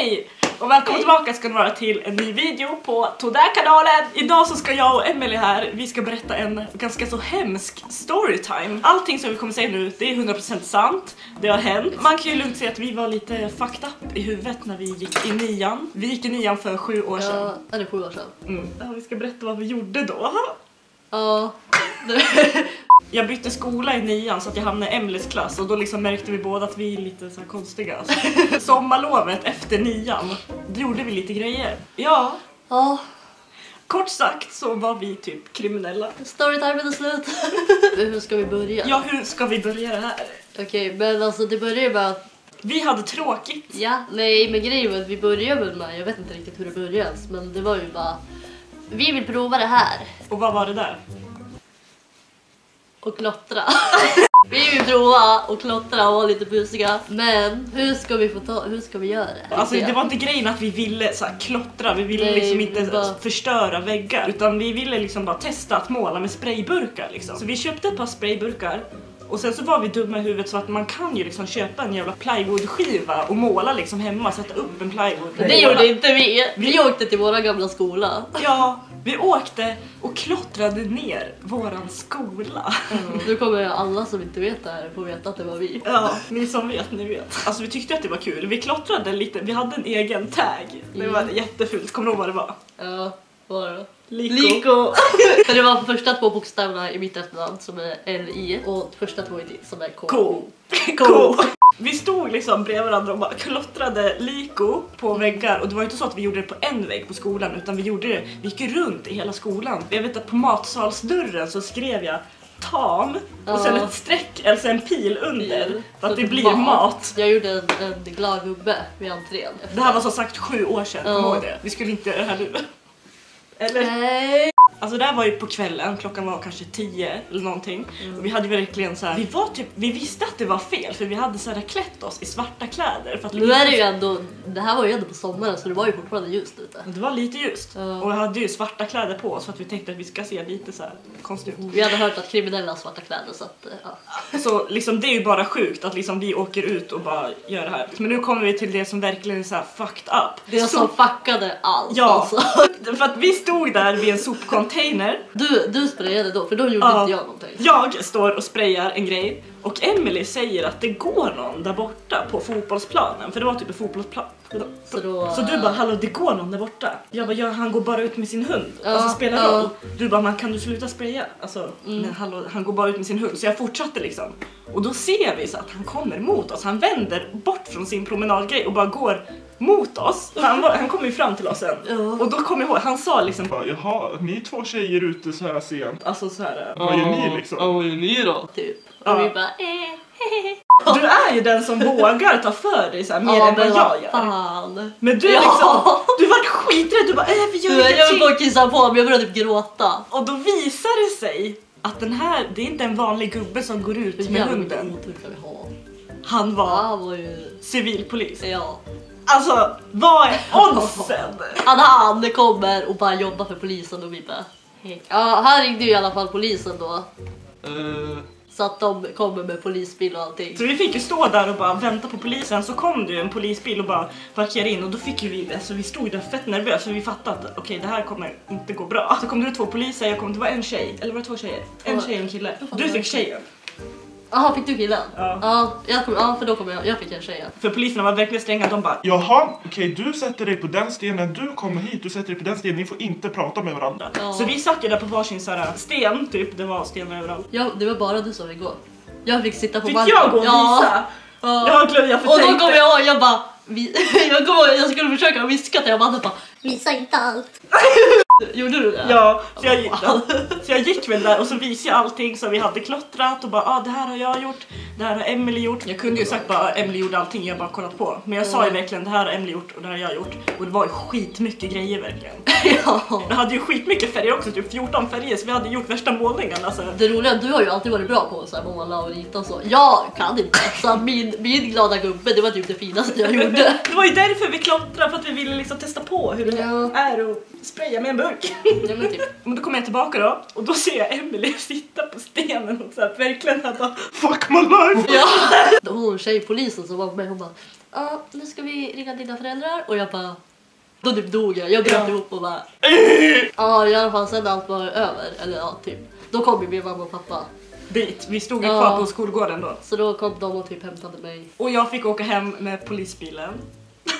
Hej! Och välkomna tillbaka ska ni vara till en ny video på Todär-kanalen! Idag så ska jag och Emily här, vi ska berätta en ganska så hemsk storytime. Allting som vi kommer säga nu, det är 100% sant, det har hänt. Man kan ju lugnt säga att vi var lite fucked up i huvudet när vi gick i nian. Vi gick i nian för sju år sedan. Ja, det sju år sedan? Mm. Ja, vi ska berätta vad vi gjorde då. Ja. Jag bytte skola i nian så att jag hamnade i Emelies klass och då liksom märkte vi båda att vi är lite så här konstiga. Sommarlovet efter nian, då gjorde vi lite grejer. Ja, Ja, kort sagt så var vi typ kriminella. storytimen är slut. Hur ska vi börja? Ja, hur ska vi börja det här? Okej, men alltså det börjar med att... Vi hade tråkigt. Ja, nej men grejen var att vi började väl med, jag vet inte riktigt hur det började men det var ju bara... Vi vill prova det här Och vad var det där? Och klottra. vi vill prova och klottra och vara lite busiga. Men hur ska vi få ta, hur ska vi göra det? Alltså det var inte grejen att vi ville så här, klottra, vi ville Nej, liksom inte bara- förstöra väggar utan vi ville liksom bara testa att måla med sprayburkar liksom. Så vi köpte ett par sprayburkar och sen så var vi dumma i huvudet så att man kan ju liksom köpa en jävla plywoodskiva och måla liksom hemma, sätta upp en plywood. Det gjorde inte vi. Vi åkte till våra gamla skola. Ja, vi åkte och klottrade ner våran skola. Nu kommer alla som inte vet det här få veta att det var vi. Ja, ni som vet, ni vet. Alltså vi tyckte att det var kul. Vi klottrade lite, vi hade en egen tag. Det var Mm. jättefult, kommer du ihåg vad det var? Ja, vad var det? Liko. Liko! För det var första två bokstäverna i mitt efternamn som är L-I och första två som är K. Ko. Ko. Vi stod liksom bredvid varandra och bara klottrade liko på väggar och det var ju inte så att vi gjorde det på en vägg på skolan utan vi gjorde det, vi gick runt i hela skolan. Jag vet att på matsalsdörren så skrev jag tam och sen ett streck, alltså en pil under så att Så det blir mat. Jag gjorde en, en glad gubbe vid entrén. Det här var som sagt sju år sedan, kom ihåg det? Vi skulle inte göra det här nu. Eller? Nej! Alltså det här var ju på kvällen, klockan var kanske 10 eller någonting. Och vi hade verkligen så här, vi var typ, vi visste att det var fel för vi hade så här klätt oss i svarta kläder. För att Nu är det ju ändå, det här var ju ändå på sommaren så det var ju fortfarande ljust ute. Det var lite ljust. Ja. Och vi hade ju svarta kläder på oss för att vi tänkte att vi ska se lite så här konstigt ut. Vi hade hört att kriminella har svarta kläder så att ja. Så liksom det är ju bara sjukt att liksom vi åker ut och bara gör det här. Men nu kommer vi till det som verkligen är så här fucked up. Det Så- som fuckade allt Ja. alltså. För att vi stod där vid en sopcontainer Du, du sprayade då för då gjorde Ja. inte jag någonting. Jag står och sprayar en grej och Emily säger att det går någon där borta på fotbollsplanen för det var typ en fotbollsplan. Så då- så du bara hallå det går någon där borta. Jag bara ja han går bara ut med sin hund. Ja, alltså spelar ja. roll. Du bara man kan du sluta spraya? Alltså nej, hallå, han går bara ut med sin hund så jag fortsatte liksom. Och då ser vi så att han kommer mot oss. Han vänder bort från sin promenadgrej och bara går mot oss. Han, var, han kommer ju fram till oss sen. Ja. Och då kommer jag ihåg, han sa liksom Bara, Jaha, ni är två tjejer ute så här sent. alltså så här. Vad gör ni liksom? Ja, vad gör ni då? Typ. Ja. Och vi bara eh, hehehe. Du är ju den som vågar ta för dig så här, mer Ja än vad men jag gör. fan. Men du är Ja. liksom, du vart skiträdd, du bara äh, vi gör Du, jag ingenting. höll på att kissa på mig, jag började typ gråta. Och då visar det sig att den här, det är inte en vanlig gubbe som går ut med hunden. otur kan vi ha. Han var Han var ju... civilpolis. Ja. Alltså, vad är oddsen? Han, han kommer och bara jobbar för polisen och vi bara... hej. Ja, här ringde ju i alla fall polisen då. Eh, Så att de kommer med polisbil och allting. Så vi fick ju stå där och bara vänta på polisen så kom det ju en polisbil och bara parkerade in och då fick ju vi, alltså vi stod där fett nervösa för vi fattade att okej det här kommer inte gå bra. Så kom det två poliser, jag kom, det var en tjej, eller var det två tjejer? En tjej och en kille. Du fick tjejen. Jaha, fick du killen? Ja. Ja, jag kom, ja för då kom jag, jag fick en tjej. För poliserna var verkligen stränga, de bara Jaha, okej du sätter dig på den stenen, du kommer hit, du sätter dig på den stenen, ni får inte prata med varandra. Ja. Så vi satt ju där på varsin så här sten, typ, det var stenar överallt. Ja, det var bara du som fick gå. Jag fick sitta på Fick marken. jag gå och ja. visa? Ja. Jag glömde, jag Och då förtänkte. kom jag ihåg, jag bara... Vi, jag, kom, ihåg, jag skulle försöka viska till Amanda bara Visa inte allt. Gjorde du det? Ja, så jag, gick, så jag gick väl där och så visade jag allting som vi hade klottrat och bara ah, det här har jag gjort, det här har Emily gjort. Jag kunde ju sagt bara Emily gjorde allting, jag bara kollat på. Men jag sa ju verkligen det här har Emily gjort och det här har jag gjort. Och det var ju skitmycket grejer verkligen. ja. Jag hade ju skitmycket färger också, typ 14 färger så vi hade gjort värsta målningen alltså. Det roliga du har ju alltid varit bra på att måla och rita och så. Jag kan inte. Så min, min glada gubbe, det var typ det finaste jag gjorde. Det var ju därför vi klottrade, för att vi ville liksom testa på hur det Ja. är att spraya med en burk. Ja, men typ. Men då kommer jag tillbaka då och då ser jag Emily sitta på stenen och så här, verkligen här bara Fuck my life! Ja. Hon tjejpolisen som var med hon bara ja nu ska vi ringa dina föräldrar och jag bara då typ dog jag. Jag bröt Ja. ihop och bara ja i alla fall sen allt var över eller ja typ då kom ju min mamma och pappa Dit. Vi stod ju Ja. kvar på skolgården då. så då kom de och typ hämtade mig. Och jag fick åka hem med polisbilen.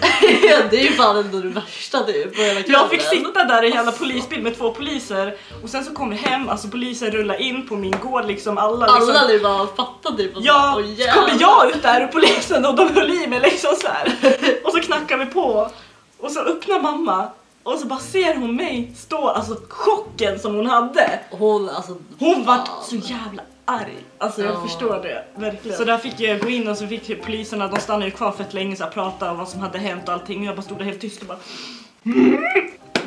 det är ju fan ändå det värsta typ på hela Jag fick sitta där i en jävla polisbil med två poliser och sen så kom vi hem, alltså polisen rullade in på min gård liksom alla liksom. Alla nu bara fattade typ och Ja, bara, "Åh, så kommer jävlar." jag ut där och polisen och de höll i mig liksom så här. Och så knackar vi på och så öppnar mamma och så bara ser hon mig stå, alltså chocken som hon hade. Hon alltså Hon var fan. så jävla arg. Alltså jag Ja. förstår det, verkligen. Så där fick jag gå in och så fick poliserna, de stannade ju kvar för ett länge så här, prata om vad som hade hänt och allting och jag bara stod där helt tyst och bara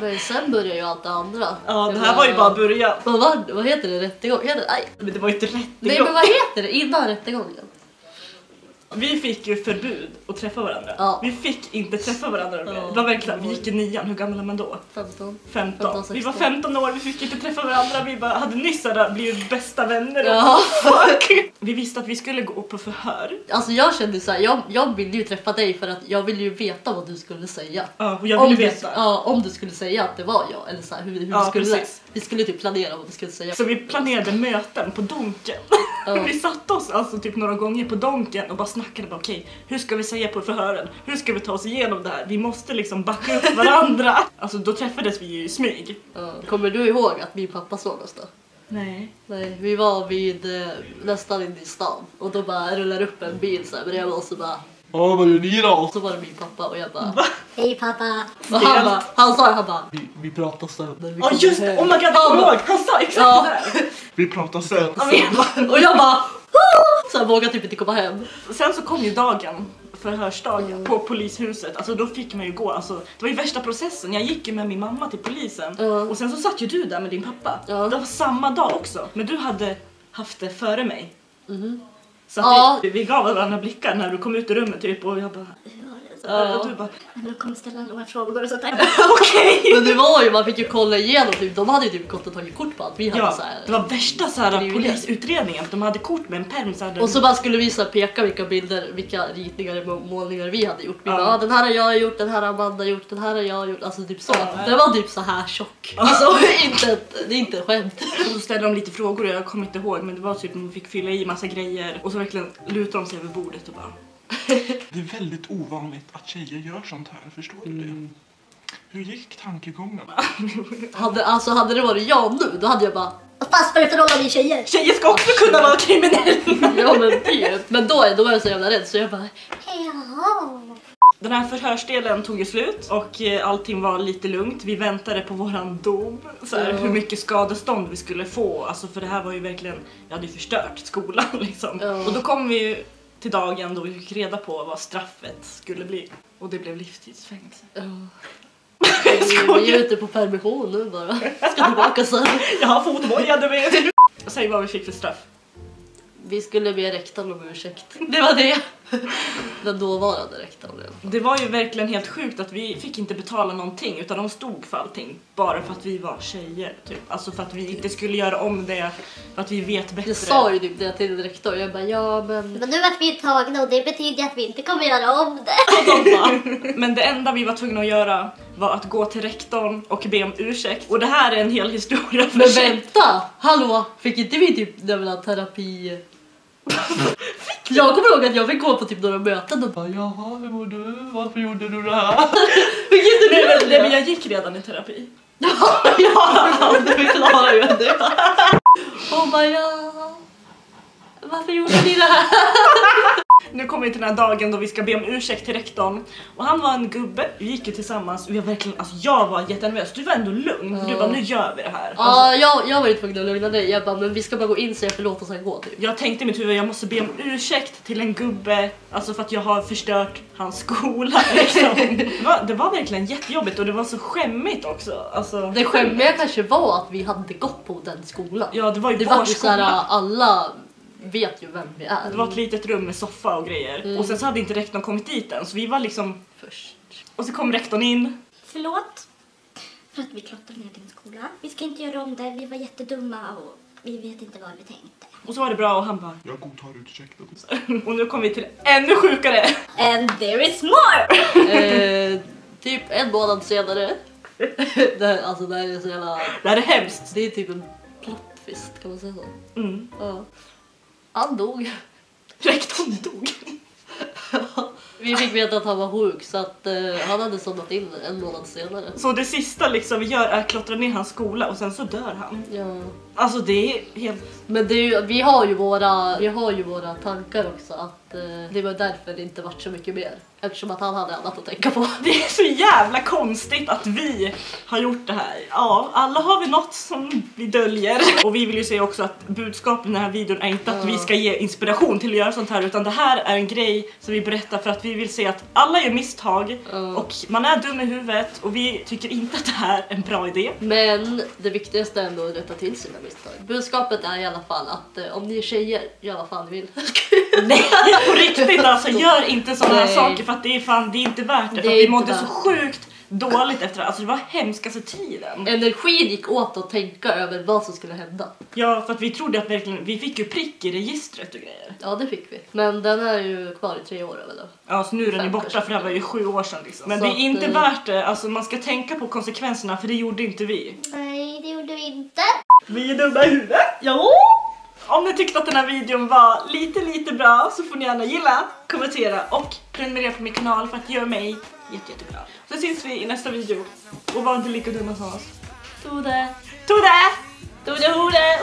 Men sen började ju allt det andra. Ja det här var ju bara början. Vad, var, vad heter det? Rättegång? Heter det? Nej. Men det var ju inte rättegång. Nej men vad heter det innan rättegången? Vi fick ju förbud att träffa varandra. Ja. Vi fick inte träffa varandra mer. Ja. Det var verkligen, vi gick i nian, hur gamla är man då? 15. 15. 15, vi var 16. 15 år, vi fick inte träffa varandra, vi bara hade nyss blivit bästa vänner. Ja. Fuck! Vi visste att vi skulle gå på förhör. Alltså jag kände så här, jag, jag ville ju träffa dig för att jag ville ju veta vad du skulle säga. Ja, och jag om ville du, veta. ja, om du skulle säga att det var jag eller så här, hur, hur Ja, du skulle precis. Vi skulle typ planera vad du skulle säga. Så vi planerade möten på Donken. Ja. Vi satte oss alltså typ några gånger på Donken och bara snackade bara okej, hur ska vi säga på förhören? Hur ska vi ta oss igenom det här? Vi måste liksom backa upp varandra. Alltså då träffades vi ju i smyg. Ja. Kommer du ihåg att min pappa såg oss då? Nej. Nej, vi var vid eh, nästan inne i stan och då bara rullar upp en bil så här bredvid oss och bara Ja, vad gör ni då? och så var det min pappa och jag bara Hej pappa! och han bara, han sa han bara Vi, vi pratar sen. när vi Ja just det, hem. oh my god jag kommer ihåg! Han sa exakt Ja. det där! Vi pratar sen. Ja, men jag bara- Och jag bara "Woo!" så jag vågade typ inte komma hem. Sen så kom ju dagen, förhörsdagen, på polishuset. Alltså då fick man ju gå, alltså, det var ju värsta processen. Jag gick ju med min mamma till polisen Ja. och sen så satt ju du där med din pappa. Ja. Det var samma dag också, men du hade haft det före mig. Mhm. Så Ja. vi, vi gav varandra blickar när du kom ut ur rummet typ och jag bara... Ja. Och du bara Men du kommer ställa några frågor och sånt där. okej! Men det var ju, man fick ju kolla igenom typ, de hade ju typ gått och tagit kort på allt vi hade Ja, så här. det var värsta så här, polisutredningen. De hade kort med en pärm så här, Och så bara skulle vi så här peka vilka bilder, vilka ritningar och målningar vi hade gjort. Vi Ja. bara, den här har jag gjort, den här har Amanda gjort, den här har jag gjort. Alltså typ så. Ja. Den var typ så här tjock. Alltså inte, det är inte skämt. Och så ställde de lite frågor och jag kommer inte ihåg men det var typ man fick fylla i massa grejer och så verkligen lutade de sig över bordet och bara Det är väldigt ovanligt att tjejer gör sånt här, förstår du Mm. det? Hur gick tankegången? Hade, alltså hade det varit jag nu, då hade jag bara, det för vi är tjejer? Tjejer ska också kunna vara kriminella! ja men typ. Men då, då var jag så jävla rädd så jag bara, Jaha. Den här förhörsdelen tog ju slut och eh, allting var lite lugnt. Vi väntade på våran dom, så här, Ja. hur mycket skadestånd vi skulle få. Alltså för det här var ju verkligen, jag hade ju förstört skolan liksom. Ja. Och då kom vi ju till dagen då vi fick reda på vad straffet skulle bli. Och det blev livstidsfängelse. ja. Vi, är ute på permission nu bara. Ska tillbaka sen. Jag har fotboja du vet! Säg vad vi fick för straff. Vi skulle be rektorn om ursäkt. Det var det. Den dåvarande rektorn. Det var ju verkligen helt sjukt att vi fick inte betala någonting utan de stod för allting. Bara för att vi var tjejer typ. Alltså för att vi inte skulle göra om det, för att vi vet bättre. Jag sa ju typ det till rektorn. Jag bara, ja men Men nu att vi är tagna och det betyder att vi inte kommer göra om det. Och de bara, Men det enda vi var tvungna att göra var att gå till rektorn och be om ursäkt. Och det här är en hel historia för Men sig. vänta! Hallå! Fick inte vi typ terapi? jag kommer ihåg att jag fick gå på typ några möten och bara Jaha, hur mår du? Varför gjorde du det här? Fick inte Nej, du nej, det? men jag gick redan i terapi. Ja, du förklarar ju det. Hon bara ja. Varför gjorde ni det här? Nu kommer vi till den här dagen då vi ska be om ursäkt till rektorn. Och han var en gubbe, vi gick ju tillsammans. Vi var verkligen, alltså jag var jättenervös, du var ändå lugn. Du Ja. bara, nu gör vi det här. Alltså, Ja, jag, jag var ju tvungen att lugna dig. Jag bara, men vi ska bara gå in, säga förlåt och sen gå typ. Jag tänkte i mitt huvud jag måste be om ursäkt till en gubbe, alltså för att jag har förstört hans skola. Liksom. Det, var, det var verkligen jättejobbigt och det var så skämmigt också. Alltså, Det skämmiga kanske var att vi hade gått på den skolan. ja, det var ju Det vår var ju såhär, skola. alla vet ju vem vi är. Det var ett litet rum med soffa och grejer. Mm. Och sen så hade inte rektorn kommit dit än så vi var liksom... först. Och så kom rektorn in. Förlåt för att vi klottrade ner din skola. Vi ska inte göra om det. Vi var jättedumma och vi vet inte vad vi tänkte. Och så var det bra och han bara Jag godtar ursäkten. och nu kommer vi till ännu sjukare. And there is more! Eh, typ en månad senare. det, här, alltså det här är så jävla... Det här är hemskt. Det är typ en plattfist kan man säga så. Mm. Ja. Han dog. Rektorn dog. Vi fick veta att han var sjuk så att eh, han hade somnat in en månad senare. Så det sista liksom vi gör är att klottra ner hans skola och sen så dör han. Ja. Alltså det är helt... Men det är ju, vi, har ju våra, vi har ju våra tankar också att eh, det var därför det inte vart så mycket mer. Eftersom att han hade annat att tänka på. Det är så jävla konstigt att vi har gjort det här. Ja, alla har vi något som vi döljer. Och vi vill ju säga också att budskapet i den här videon är inte att vi ska ge inspiration till att göra sånt här utan det här är en grej som vi berättar för att vi vill se att alla gör misstag och man är dum i huvudet och vi tycker inte att det här är en bra idé. Men det viktigaste är ändå att rätta till sina misstag. Budskapet är i alla fall att eh, om ni är tjejer, gör vad fan ni vill. Nej, på riktigt alltså, gör inte sådana saker för att det är fan, det är inte värt det. Det För vi mådde så det. sjukt dåligt efter det. Alltså det var hemskaste tiden. Energin gick åt att tänka över vad som skulle hända. Ja, för att vi trodde att verkligen, vi fick ju prick i registret och grejer. Ja, det fick vi. Men den är ju kvar i tre år eller? Ja, så nu är den ju borta för det här var ju sju år sedan liksom. Men Så det är inte eh, värt det, alltså man ska tänka på konsekvenserna för det gjorde inte vi. Nej, det gjorde vi inte. Vi är dumma i huvudet. Ja! Om ni tyckte att den här videon var lite, lite bra så får ni gärna gilla, kommentera och prenumerera på min kanal för att göra mig jätte, jätteglad. Så syns vi i nästa video. Och var inte lika dumma som oss. Tode! Tode! Tode hode!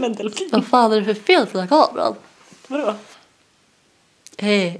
Som en delfin. Vad fan är det för fel på den här kameran? Vadå? Hej.